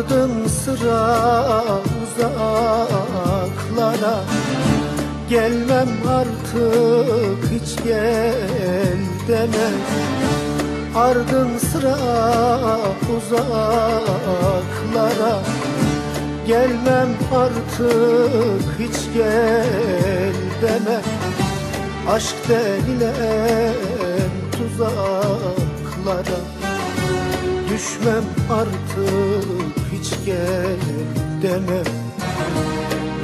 Ardın sıra uzaklara. Gelmem artık hiç gel deme. Ardın sıra uzaklara. Gelmem artık hiç gel deme. Aşk denilen tuzaklara. Düşmem artık hiç gel deme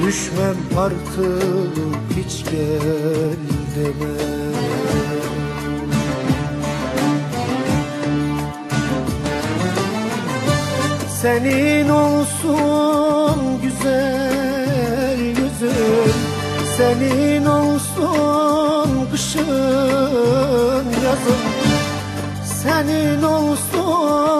Düşmem artık hiç gel deme Senin olsun güzel yüzün Senin olsun kışın yazın Senin olsun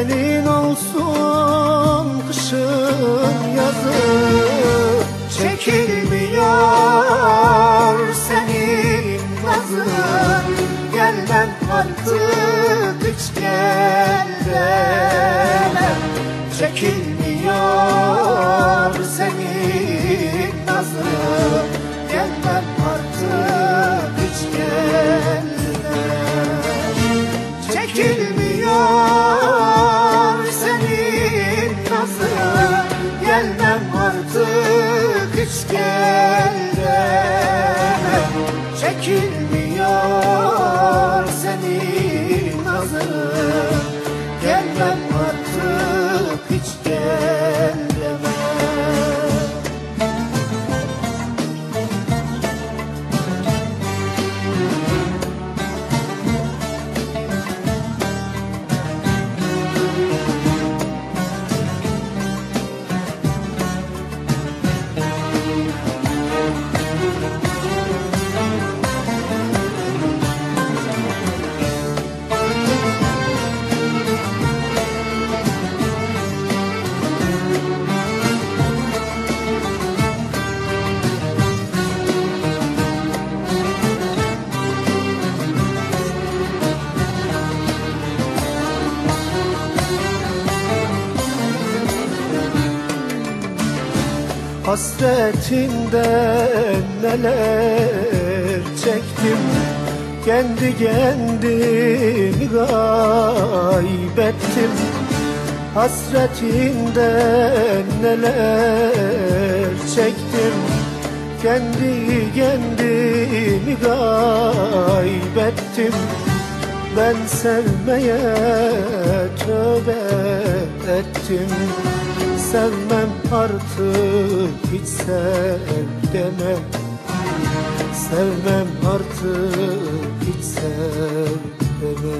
Senin olsun kışın yazın Çekilmiyor senin nazın. Gelmem artık hiç gel demem Çekilmiyor Hasretinden neler çektim. Kendi kendimi kaybettim. Hasretinden neler çektim. Kendi kendimi kaybettim. Ben sevmeye tövbe ettim Sevmem artık hiç sev deme Sevmem artık hiç sev deme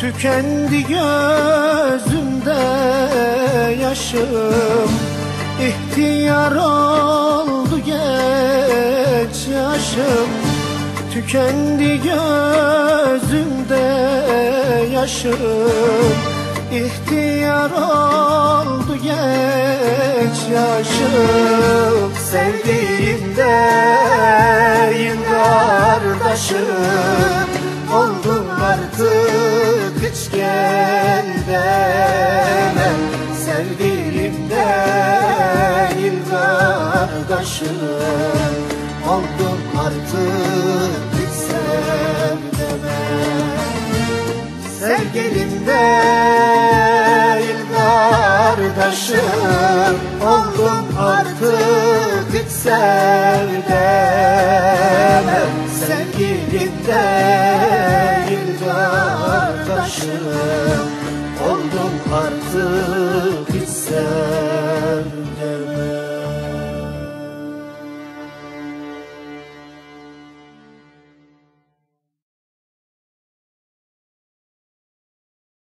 Tükendi gözümde yaşım İhtiyar oldu genç yaşım Tükendi gözümde yaşım. İhtiyar oldu genç yaşım. Sevdiğimde kardeşim Oldum artık hiç gel deme Sevdiğimde kardeşim Sevgilim değil kardeşim Oldum artık hiç sev deme Sevgilim değil